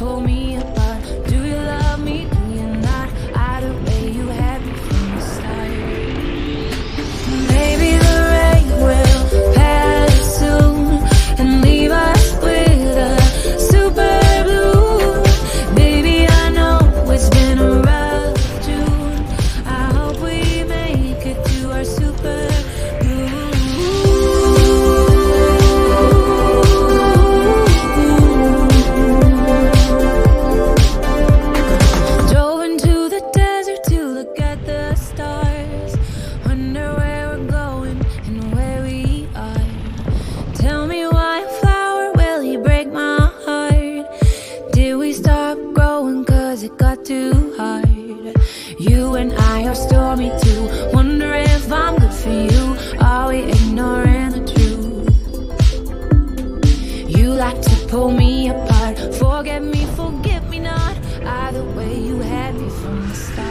pull me and I are stormy too. Wonder if I'm good for you. Are we ignoring the truth? You like to pull me apart. Forget me, forget me not. Either way you had me from the start.